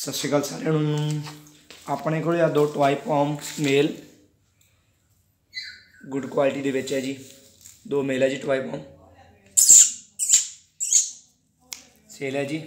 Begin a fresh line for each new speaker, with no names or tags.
ਸਤਿ ਸ਼੍ਰੀ ਅਕਾਲ ਸਾਰਿਆਂ ਨੂੰ। ਆਪਣੇ ਕੋਲ ਆ ਦੋ ਟਵਾਈ ਪੌਮ ਮੇਲ। ਗੁੱਡ ਕੁਆਲਿਟੀ ਦੇ ਵਿੱਚ ਹੈ ਜੀ। ਦੋ ਮੇਲ ਹੈ ਜੀ ਟਵਾਈ ਪੌਮ ਸੇਲ ਹੈ ਜੀ।